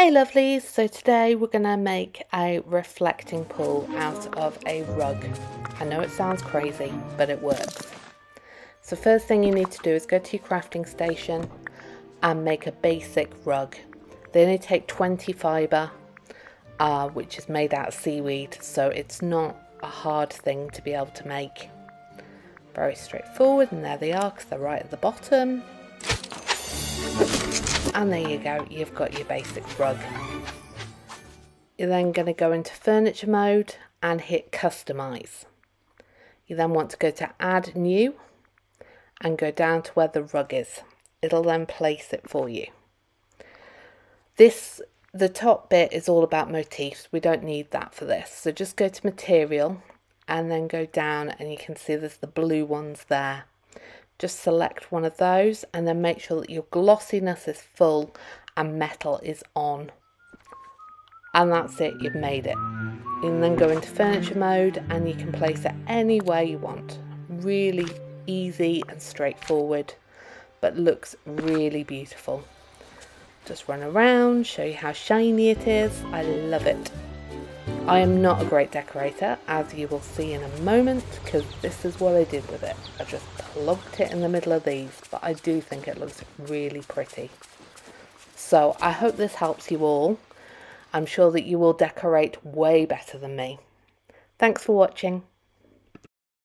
Hey lovelies, so today we're going to make a reflecting pool out of a rug. I know it sounds crazy, but it works. So first thing you need to do is go to your crafting station and make a basic rug. They only take 20 fibre, uh, which is made out of seaweed, so it's not a hard thing to be able to make. Very straightforward, and there they are because they're right at the bottom and there you go you've got your basic rug. You're then going to go into furniture mode and hit customize. You then want to go to add new and go down to where the rug is. It'll then place it for you. This the top bit is all about motifs. We don't need that for this. So just go to material and then go down and you can see there's the blue ones there just select one of those and then make sure that your glossiness is full and metal is on. And that's it you've made it. You can then go into furniture mode and you can place it any way you want. Really easy and straightforward but looks really beautiful. Just run around show you how shiny it is. I love it I am not a great decorator, as you will see in a moment, because this is what I did with it. I just plugged it in the middle of these, but I do think it looks really pretty. So I hope this helps you all. I'm sure that you will decorate way better than me. Thanks for watching.